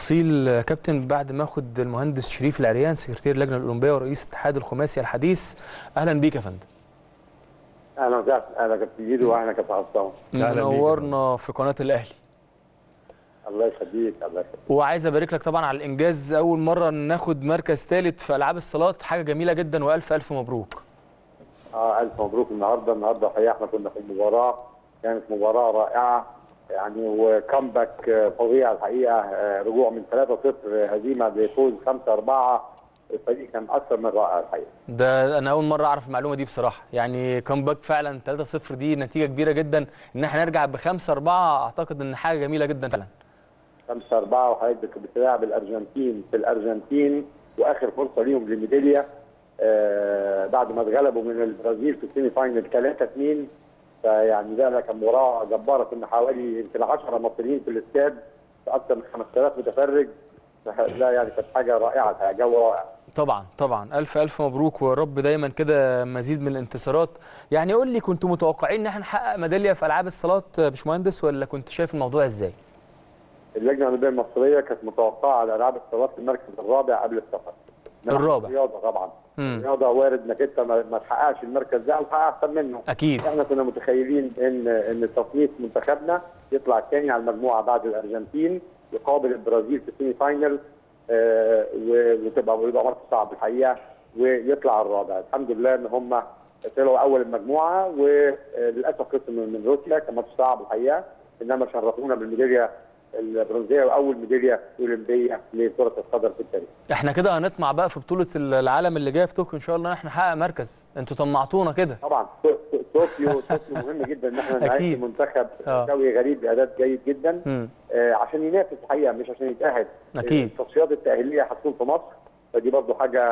تفصيل كابتن بعد ما أخد المهندس شريف العريان سكرتير اللجنة الأولمبية ورئيس اتحاد الخماسي الحديث أهلا بيك يا فندم. أهلا وسهلا أهلا كابتن جيدو واهلا كابتن عصام. نورنا في قناة الأهلي. الله يخليك الله يخليك. وعايز أبارك لك طبعا على الإنجاز أول مرة ناخد مركز ثالث في ألعاب الصالات حاجة جميلة جدا وألف ألف مبروك. آه ألف مبروك النهارده النهارده الحقيقة إحنا كنا في المباراة كانت مباراة رائعة. يعني و comeback آه، فظيع الحقيقة آه، رجوع من 3-0 هزيمة لفوز 5-4 الفريق كان أكثر من رائع الحقيقة. ده أنا أول مرة أعرف المعلومة دي بصراحة. يعني comeback فعلا 3-0 دي نتيجة كبيرة جدا. إن إحنا نرجع ب 5-4 أعتقد إن حاجة جميلة جدا فعلا. 5 4 وحضرتك بتلاعب الأرجنتين في الأرجنتين وآخر فرصة ليهم للميداليه آه بعد ما اتغلبوا من البرازيل في ال semi-final 3 2 فيعني كان مباراه جبارة كنا حوالي يمكن 10 مصريين في الاستاد في أكثر من 5000 متفرج. لا يعني كانت حاجة رائعة جو رائع. طبعا طبعا. ألف ألف مبروك ويا رب دايما كده مزيد من الانتصارات. يعني قول لي كنتوا متوقعين إن إحنا نحقق ميدالية في ألعاب الصالات يا باشمهندس ولا كنت شايف الموضوع إزاي؟ اللجنة الأولمبية المصرية كانت متوقعة على ألعاب الصالات في المركز الرابع قبل السفر. الرابع. الرياضه طبعا. الرياضه وارد إنك أنت ما تحققش المركز ده أو تحقق احسن منه. أكيد. إحنا كنا متخيلين ان إن تصنيف منتخبنا يطلع الثاني على المجموعة بعد الأرجنتين يقابل البرازيل في ال semi-final آه، وتبقى ويبقى ماتش صعب الحقيقة ويطلع الرابع. الحمد لله إن هم طلعوا أول المجموعة وللأسف خسروا من من روسيا كان ماتش صعب الحقيقة إنما شرفونا بالميداليه البرونزية وأول ميدالية أولمبية لكرة القدم في التاريخ. إحنا كده هنطمع بقى في بطولة العالم اللي جاية في طوكيو إن شاء الله إن إحنا نحقق مركز. أنتوا طمعتونا كده. طبعا. طوكيو طوكيو مهم جدا إن إحنا نعيش. منتخب آه. سوي غريب بأداء جيد جدا. آه، عشان ينافس الحقيقة مش عشان يتأهل. أكيد. التصفيات التأهيلية هتكون في مصر. فدي برضو حاجة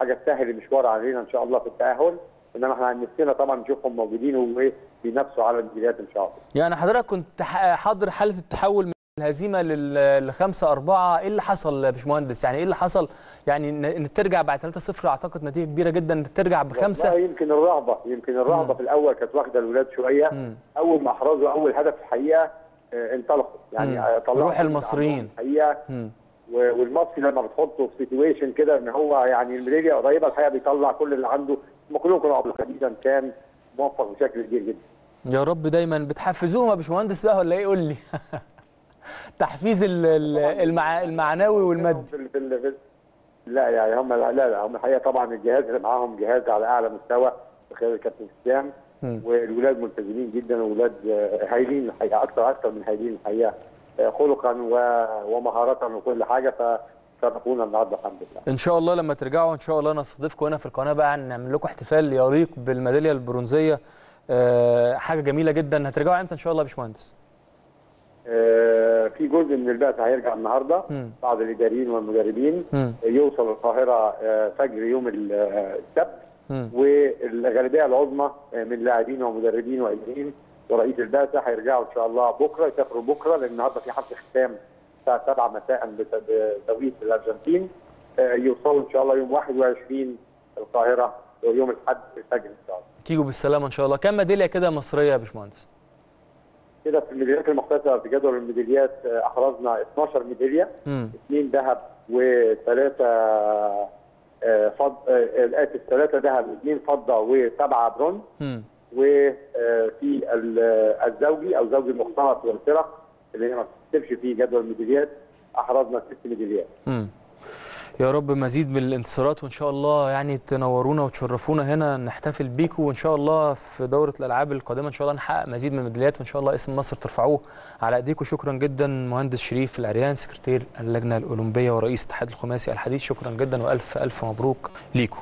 حاجة تسهل المشوار علينا إن شاء الله في التأهل. إنما إحنا نفسنا طبعا نشوفهم موجودين وبينافسوا على الميداليات إن شاء الله. يعني حضرتك كنت حاضر حالة التحول الهزيمة لل- لخمسة أربعة إيه اللي حصل يا باشمهندس؟ يعني إيه اللي حصل؟ يعني ان إن ترجع بعد 3-0 أعتقد نتيجة كبيرة جدا إن ترجع بخمسة. والله يمكن الرهبه يمكن الرهبه في الأول كانت واخدة الولاد شوية. مم. أول ما أحرزوا أول هدف الحقيقة آه، انطلقوا. يعني. آه، طلعوا روح المصريين. الحقيقة. والمصري لما بتحطه في سيتويشن كده إن هو يعني الميداليه قريبة الحقيقة بيطلع كل اللي عنده. هم كلهم كانوا عبد الحميد كان موفق بشكل كبير جدا. يا رب دايما. بتحفزوهم يا باشمهندس بقى ولا إيه؟ قول لي. تحفيز ال- ال- المع... المعنوي والمادي. لا يعني هم لا لا هم الحقيقة طبعا الجهاز اللي معاهم جهاز على أعلى مستوى بخير الكابتن اسلام. والولاد ملتزمين جدا آه، هايلين الحقيقة أكثر أكثر من هايلين الحقيقة. آه، خلقا و- ومهارة وكل حاجة فسبقونا النهارده الحمد لله. إن شاء الله لما ترجعوا إن شاء الله نستضيفكم هنا في القناة بقى. نعمل لكم احتفال يليق بالميدالية البرونزية. أه حاجة جميلة جدا. هترجعوا إمتى إن شاء الله يا باشمهندس؟ آه، في جزء من البعثة هيرجع النهارده. بعض الإداريين والمدربين. يوصل القاهرة آه، فجر يوم آه، السبت. والغالبية العظمى آه، من لاعبين ومدربين واداريين ورئيس البعثة هيرجعوا إن شاء الله بكرة يسافروا بكرة لأن النهارده في حفل ختام الساعة 7 مساء بت- بتوقيت الأرجنتين آه، يوصلوا إن شاء الله يوم 21 القاهرة ويوم الأحد الفجر إن شاء الله تيجوا بالسلامة إن شاء الله كام ميدالية كده مصرية يا باشمهندس كده في الميداليات المختلفه في جدول الميداليات آه، احرزنا 12 ميدالية اثنين ذهب وثلاثة آه، فض آه، اسف ثلاثة ذهب واثنين فضة وسبعة برونز. وفي الزوجي أو زوجي المختلط والفرق اللي هي ما بتكتبش في جدول الميداليات احرزنا ست ميداليات. يا رب مزيد من الانتصارات وإن شاء الله يعني تنورونا وتشرفونا هنا نحتفل بيكم وإن شاء الله في دورة الألعاب القادمة إن شاء الله نحقق مزيد من الميداليات وإن شاء الله اسم مصر ترفعوه على إيديكم. شكرا جدا مهندس شريف العريان سكرتير اللجنة الأولمبية ورئيس اتحاد الخماسي الحديث. شكرا جدا وألف ألف مبروك ليكم.